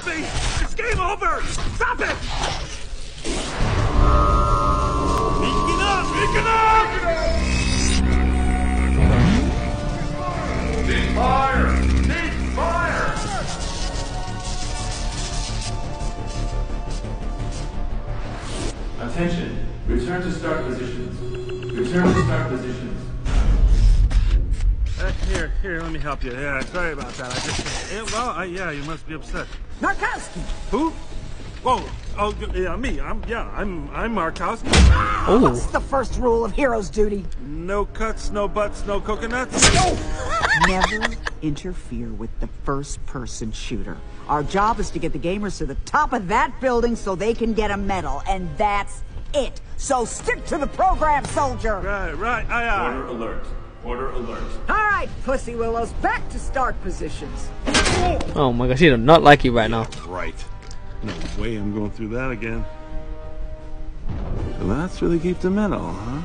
Help me! It's game over! Stop it! Beacon up! Beacon up! Deep fire! Deep fire! Attention. Return to start positions. Return to start positions. Uh, here, here, let me help you. Yeah, sorry about that. I just, yeah, well, I, yeah, you must be upset. Markowski! Who? Whoa, oh, yeah, me. I'm, yeah, I'm, I'm Markowski. What's the first rule of hero's duty? No cuts, no butts, no coconuts. No! Never interfere with the first person shooter. Our job is to get the gamers to the top of that building so they can get a medal, and that's it. So stick to the program, soldier! Right, right, aye, aye. Order alert. Order alert. All right, Pussy Willows, back to start positions. Oh my gosh, he does not like you right now. Right. No way I'm going through that again. So that's where they keep the medal, huh?